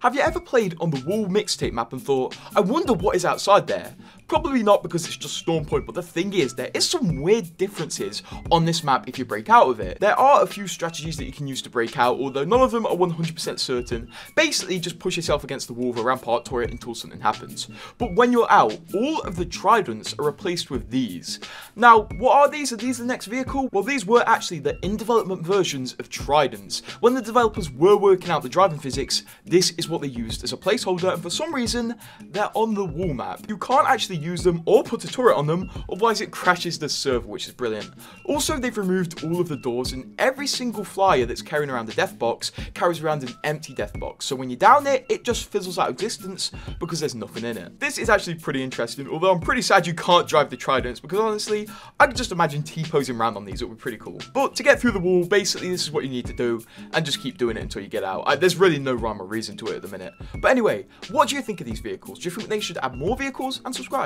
Have you ever played on the wall mixtape map and thought, I wonder what is outside there? Probably not because it's just Storm Point, but the thing is, there is some weird differences on this map if you break out of it. There are a few strategies that you can use to break out, although none of them are 100% certain. Basically, just push yourself against the wall of a rampart turret until something happens. But when you're out, all of the tridents are replaced with these. Now, what are these? Are these the next vehicle? Well, these were actually the in-development versions of tridents. When the developers were working out the driving physics, this is what they used as a placeholder, and for some reason, they're on the wall map. You can't actually use them or put a turret on them, otherwise it crashes the server, which is brilliant. Also, they've removed all of the doors, and every single flyer that's carrying around the death box carries around an empty death box. So when you're down it, it just fizzles out of existence because there's nothing in it. This is actually pretty interesting, although I'm pretty sad you can't drive the tridents, because honestly, I can just imagine T-posing around on these, it would be pretty cool. But to get through the wall, basically this is what you need to do, and just keep doing it until you get out. I, there's really no rhyme or reason to it at the minute. But anyway, what do you think of these vehicles? Do you think they should add more vehicles? And subscribe.